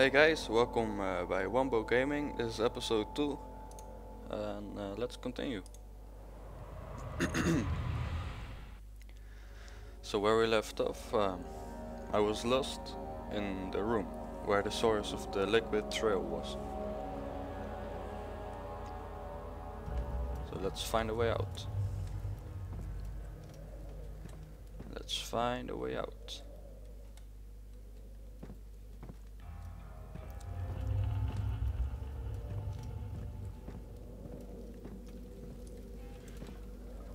Hey guys, welcome uh, by Wumbo Gaming. This is episode 2 and uh, let's continue. so where we left off, um, I was lost in the room where the source of the liquid trail was. So let's find a way out. Let's find a way out.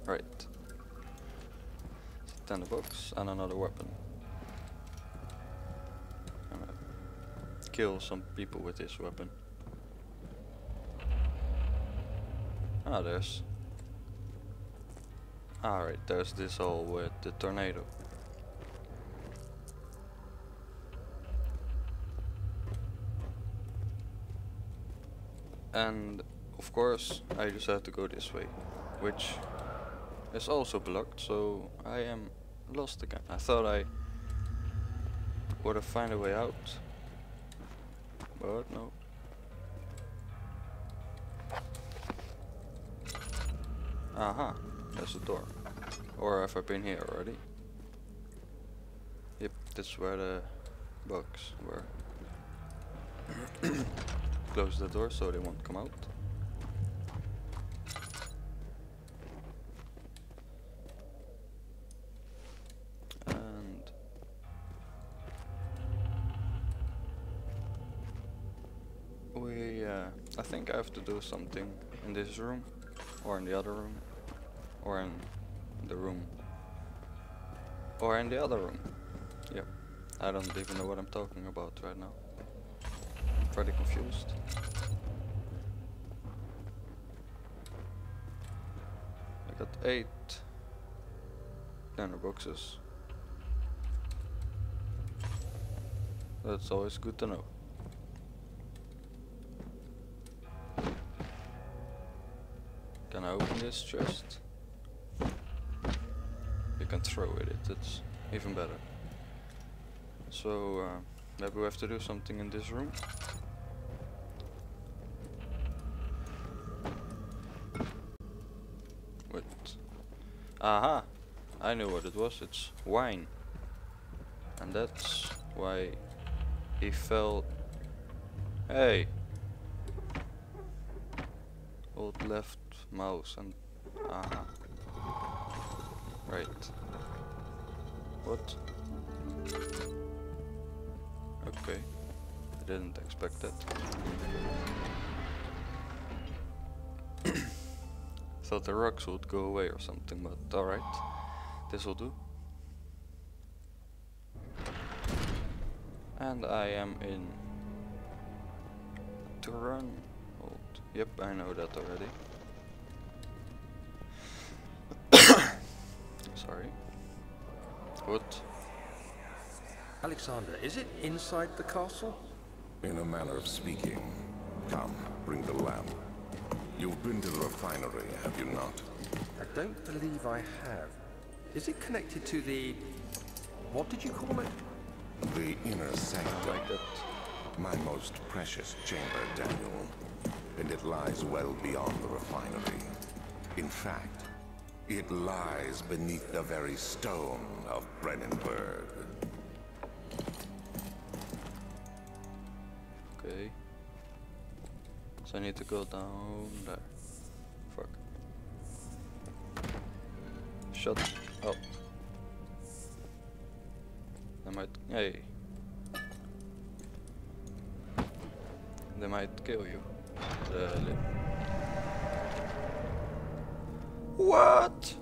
Right. Tinderbox and another weapon. I'm gonna kill some people with this weapon. Ah, there's. Alright, there's this hole with the tornado. And of course, I just have to go this way, which is also blocked, so I am lost again. I thought I would have found a way out, but no. Aha, there's a door. Or have I been here already? Yep, that's where the bugs were. Close the door so they won't come out. I think I have to do something in this room, or in the other room, or in the room, or in the other room. Yep, I don't even know what I'm talking about right now. I'm pretty confused. I got eight planner boxes. That's always good to know. This chest? You can throw it, it it's even better. So uh, maybe we have to do something in this room. Wait. Aha! I knew what it was, it's wine. And that's why he fell. Hey! Hold left mouse and. Right. What? Okay. I didn't expect that. Thought the rocks would go away or something, but alright. This will do. And I am in Turan. Hold. Yep, I know that already. Sorry. What? Alexander, is it inside the castle? In a manner of speaking. Come, bring the lamp. You've been to the refinery, have you not? I don't believe I have. Is it connected to the... what did you call it? The inner sanctum. Like that. My most precious chamber, Daniel. And it lies well beyond the refinery. In fact, it lies beneath the very stone of Brennenburg. Okay. So I need to go down there. Fuck. Shut up. They might. Hey. They might kill you. What?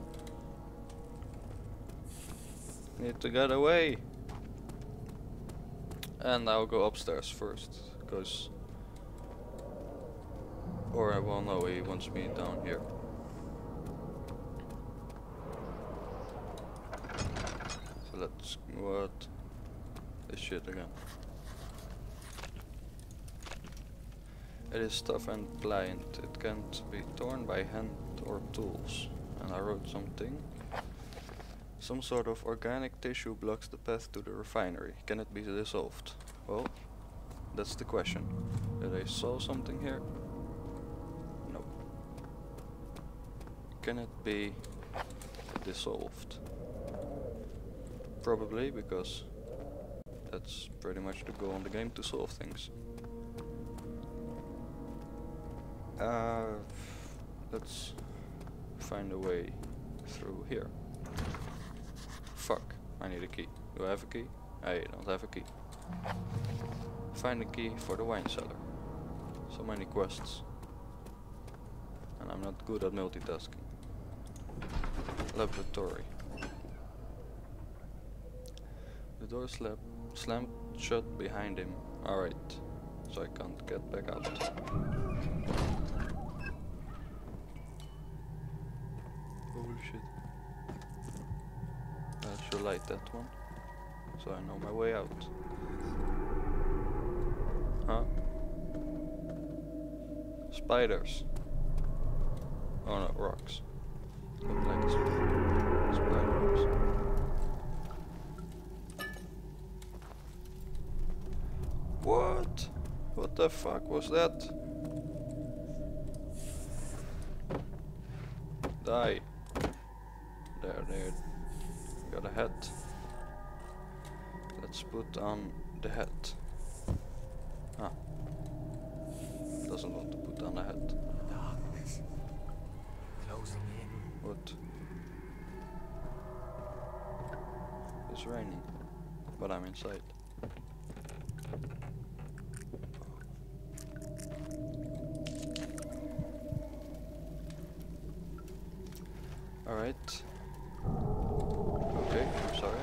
Need to get away. And I'll go upstairs first, because... Or, well know he wants me down here. So let's... what? This shit again. It is tough and pliant, it can't be torn by hand or tools. And I wrote something. Some sort of organic tissue blocks the path to the refinery. Can it be dissolved? Well, That's the question. Did I saw something here? No. Can it be dissolved? Probably because that's pretty much the goal in the game to solve things. Uh, let's find a way through here. Fuck, I need a key. Do I have a key? I don't have a key. Find a key for the wine cellar. So many quests. And I'm not good at multitasking. Laboratory. The door slammed shut behind him. Alright. So I can't get back out. Holy shit. I should light that one. So I know my way out. Huh? Spiders. Oh no, rocks. Look like sp- spiders. What the fuck was that? Die. There, there. Got a hat. Let's put on the hat. Ah. Doesn't want to put on a hat. Darkness. Closing in. What? It's raining, but I'm inside. Alright. Okay, I'm sorry,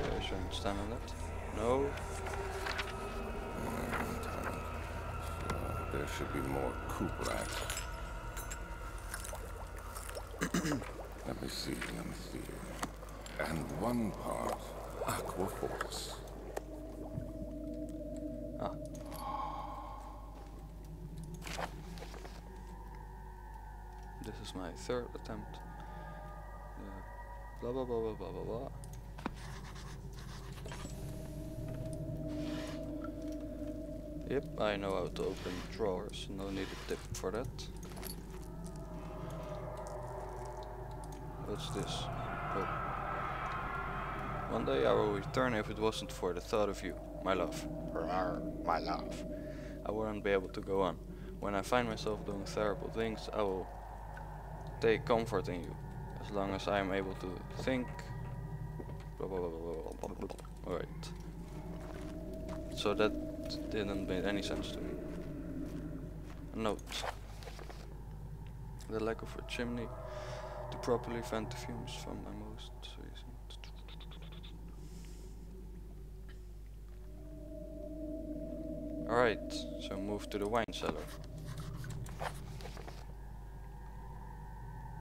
Stand on that. No. There should be more coop let me see, let me see. And one part aqua fortis. Ah. This is my third attempt. Uh, blah blah blah blah blah blah blah. Yep, I know how to open drawers. No need a tip for that. What's this? Oh. One day I will return if it wasn't for the thought of you, my love. My love. I wouldn't be able to go on. When I find myself doing terrible things, I will take comfort in you. As long as I am able to think. Blah, blah, blah, blah, blah, blah, blah. Alright. So that didn't make any sense to me. Note. The lack of a chimney to properly vent the fumes from my most. Alright, so move to the wine cellar.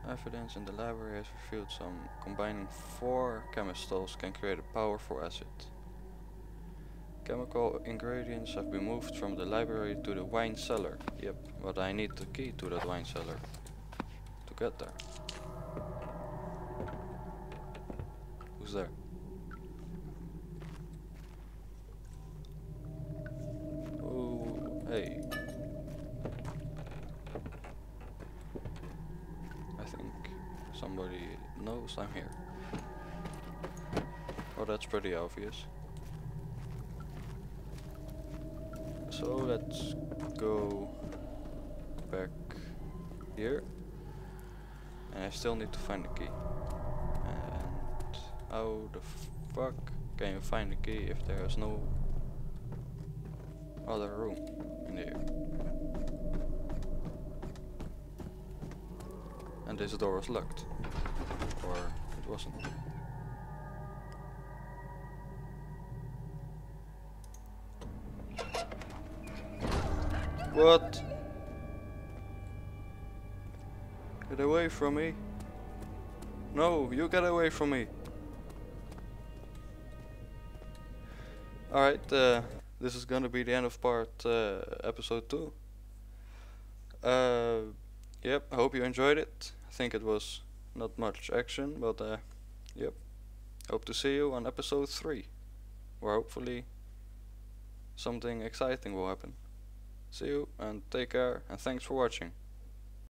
Evidence in the library has revealed some combining four chemicals can create a powerful acid. Chemical ingredients have been moved from the library to the wine cellar. Yep, but I need the key to that wine cellar to get there. Who's there? Oh, hey. I think somebody knows I'm here. Oh, that's pretty obvious. So let's go back here. And I still need to find the key. And how the fuck can you find the key if there is no other room in here? And this door was locked. Or it wasn't. What? Get away from me. No, you get away from me. Alright, uh, this is gonna be the end of part uh, episode 2. Uh, yep, I hope you enjoyed it. I think it was not much action, but uh, yep. Hope to see you on episode 3, where hopefully something exciting will happen. See you and take care and thanks for watching.